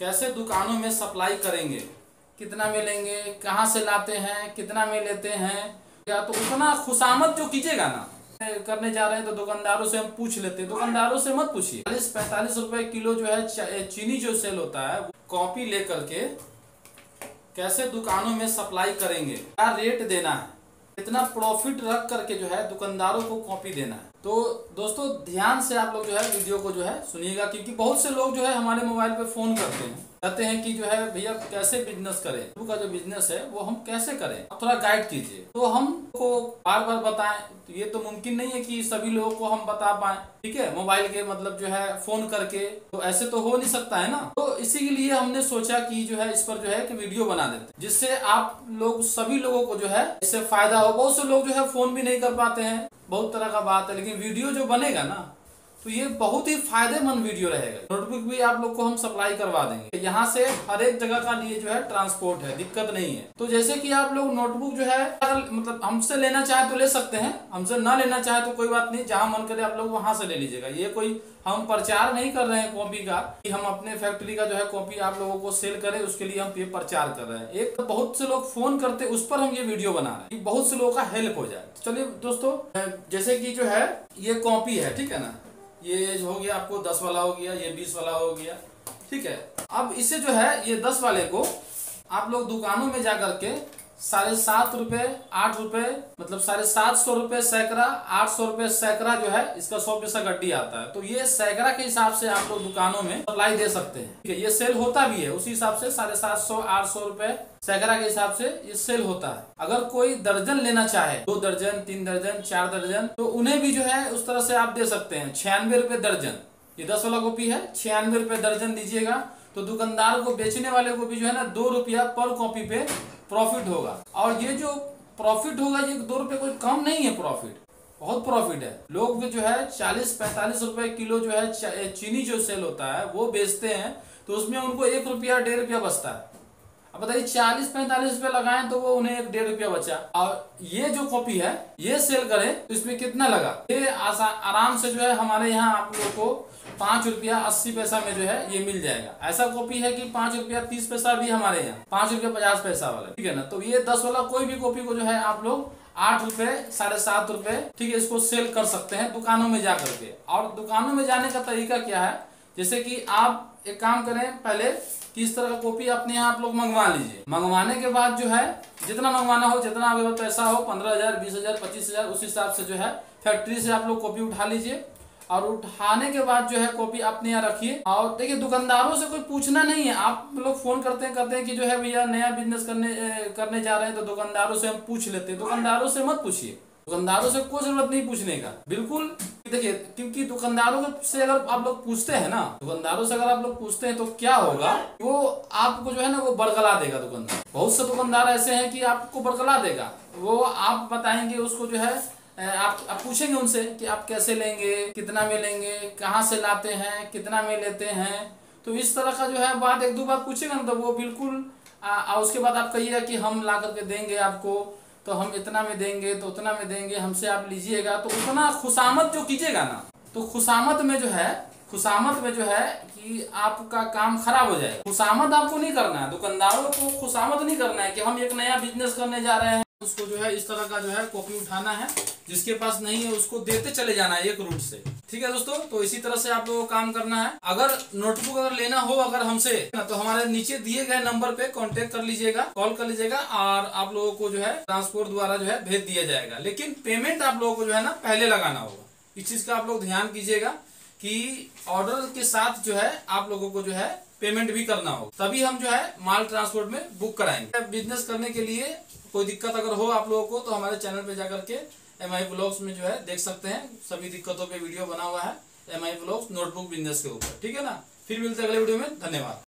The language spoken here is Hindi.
कैसे दुकानों में सप्लाई करेंगे? कितना में लेंगे कहाँ से लाते हैं? कितना में लेते हैं? या तो उतना खुशामद जो कीजिएगा ना। करने जा रहे हैं तो दुकानदारों से हम पूछ लेते हैं। दुकानदारों से मत पूछिए। चालीस पैंतालीस रुपए किलो जो है चीनी जो सेल होता है कॉपी लेकर के कैसे दुकानों में सप्लाई करेंगे? क्या रेट देना है? कितना प्रॉफिट रख करके जो है दुकानदारों को कॉपी देना है? तो दोस्तों, ध्यान से आप लोग जो है वीडियो को जो है सुनिएगा, क्योंकि बहुत से लोग जो है हमारे मोबाइल पे फ़ोन करते हैं। कहते हैं कि जो है, भैया, कैसे बिज़नेस करें? YouTube का जो बिज़नेस है, वो हम कैसे करें? आप थोड़ा गाइड कीजिए। तो हमको बार बार बताएँ तो ये तो मुमकिन नहीं है कि सभी लोगों को हम बता पाए। ठीक है, मोबाइल के मतलब जो है फ़ोन करके तो ऐसे तो हो नहीं सकता है ना? तो इसी के लिए हमने सोचा कि जो है इस पर जो है कि वीडियो बना देते जिससे आप लोग, सभी लोगों को जो है इससे फ़ायदा हो। बहुत से लोग जो है फ़ोन भी नहीं कर पाते हैं। बहुत तरह का बात है लेकिन वीडियो जो बनेगा ना तो ये बहुत ही फ़ायदेमंद वीडियो रहेगा। नोटबुक भी आप लोग को हम सप्लाई करवा देंगे। यहाँ से हर एक जगह का लिए जो है ट्रांसपोर्ट है, दिक्कत नहीं है। तो जैसे कि आप लोग नोटबुक जो है मतलब हमसे लेना चाहे तो ले सकते हैं, हमसे ना लेना चाहे तो कोई बात नहीं, जहाँ मन करे आप लोग वहाँ से ले लीजिएगा। ये कोई हम प्रचार नहीं कर रहे हैं कॉपी का, कि हम अपने फैक्ट्री का जो है कॉपी आप लोगों को सेल करें, उसके लिए हम ये प्रचार कर रहे हैं। एक तो बहुत से लोग फ़ोन करते, उस पर हम ये वीडियो बना रहे हैं। कि बहुत से लोगों का हेल्प हो जाए। चलिए दोस्तों, जैसे कि जो है, ये कॉपी है, ठीक है ना? ये हो गया, आपको दस वाला हो गया, ये बीस वाला हो गया, ठीक है? अब इसे जो है, ये दस वाले को आप लोग दुकानों में जाकर करके साढ़े सात रुपए, आठ रुपए मतलब साढ़े सात सौ रुपए सैकड़ा, आठ सौ रुपए सैकड़ा जो है, इसका सौ पैसा गड्डी आता है। तो ये सैकड़ा के हिसाब से आप लोग दुकानों में सप्लाई दे सकते हैं। ठीक है, ये सेल होता भी है, उसी हिसाब से साढ़े सात सौ, आठ सौ रुपए सैकड़ा के हिसाब से ये सेल होता है। अगर कोई दर्जन लेना चाहे, दो दर्जन, तीन दर्जन, चार दर्जन तो उन्हें भी जो है, उस तरह से आप दे सकते हैं। छियानवे रुपए दर्जन। ये दस वाला कॉपी है, छियानवे रुपए दर्जन दीजिएगा। तो दुकानदार को बेचने वाले को भी जो है ना, दो रुपया पर कॉपी पे प्रॉफिट होगा। और ये जो प्रॉफिट होगा ये दो रुपये कोई कम नहीं है प्रॉफिट। बहुत प्रॉफिट है। लोग जो है चालीस पैंतालीस रुपए किलो जो है चीनी जो सेल होता है वो बेचते हैं तो उसमें उनको एक रुपया डेढ़ रुपया बचता है। अब बताइए चालीस पैंतालीस रुपए लगाएँ तो वो उन्हें एक डेढ़ रुपया बचा। और ये जो कॉपी है ये सेल करें तो इसमें कितना लगा? ये आसा, आराम से जो है हमारे यहाँ आप लोगों को पाँच रुपया अस्सी पैसा में जो है ये मिल जाएगा। ऐसा कॉपी है कि पाँच रुपया तीस पैसा भी हमारे यहाँ, पाँच रुपया पचास पैसा वाला। ठीक है ना? तो ये दस वाला कोई भी कॉपी को जो है आप लोग आठ रुपए साढ़े सात रुपए ठीक है, इसको सेल कर सकते हैं दुकानों में जा करके। और दुकानों में जाने का तरीका क्या है? जैसे कि आप एक काम करें, पहले कि इस तरह का कॉपी अपने यहाँ आप लोग मंगवा लीजिए। मंगवाने के बाद जो है, जितना मंगवाना हो, जितना आपके पास पैसा हो, पंद्रह हज़ार, बीस हज़ार, पच्चीस हज़ार, उस हिसाब से जो है फैक्ट्री से आप लोग कॉपी उठा लीजिए। और उठाने के बाद जो है कॉपी अपने यहाँ रखिए। और देखिए, दुकानदारों से कोई पूछना नहीं है। आप लोग फ़ोन करते हैं, कहते हैं कि जो है भैया नया बिज़नेस करने करने जा रहे हैं तो दुकानदारों से हम पूछ लेते हैं। दुकानदारों से मत पूछिए। दुकानदारों से कोई ज़रूरत नहीं पूछने का। बिल्कुल, देखिए, क्योंकि दुकानदारों से अगर आप लोग पूछते हैं ना, दुकानदारों से अगर आप लोग पूछते हैं तो क्या होगा? वो आपको जो है ना, वो बरगला देगा दुकानदार। बहुत से दुकानदार ऐसे हैं कि आपको बरगला देगा। वो आप बताएँगे, उसको जो है आप आप पूछेंगे उनसे कि आप कैसे लेंगे कितना में लेंगे कहाँ से लाते हैं कितना में लेते हैं। तो इस तरह का जो है बात एक दो बार पूछेगा ना तो वो बिल्कुल आ, आ, उसके बाद आप कहिएगा कि हम ला करके देंगे आपको तो हम इतना में देंगे तो उतना में देंगे हमसे आप लीजिएगा। तो उतना खुशामद जो कीजिएगा ना तो खुशामद में जो है खुशामद में जो है कि आपका काम खराब हो जाए खुशामद आपको नहीं करना है दुकानदारों को खुशामद नहीं करना है कि हम एक नया बिज़नेस करने जा रहे हैं। उसको जो है इस तरह का जो है कॉपी उठाना है। जिसके पास नहीं है उसको देते चले जाना है एक रूट से। ठीक है दोस्तों? तो इसी तरह से आप लोगों को काम करना है। अगर नोटबुक अगर लेना हो अगर हमसे तो हमारे नीचे दिए गए नंबर पे कांटेक्ट कर लीजिएगा कॉल कर लीजिएगा, और आप लोगों को जो है ट्रांसपोर्ट द्वारा जो है भेज दिया जाएगा। लेकिन पेमेंट आप लोगों को जो है ना पहले लगाना होगा। इस चीज़ का आप लोग ध्यान कीजिएगा कि ऑर्डर के साथ जो है आप लोगों को जो है पेमेंट भी करना हो तभी हम जो है माल ट्रांसपोर्ट में बुक कराएँगे। बिज़नेस करने के लिए कोई दिक्कत अगर हो आप लोगों को तो हमारे चैनल पे जाकर के एम आई ब्लॉग्स में जो है, देख सकते हैं, सभी दिक्कतों पे वीडियो बना हुआ है M I blogs notebook business के ऊपर। ठीक है ना? फिर मिलते हैं अगले वीडियो में। धन्यवाद।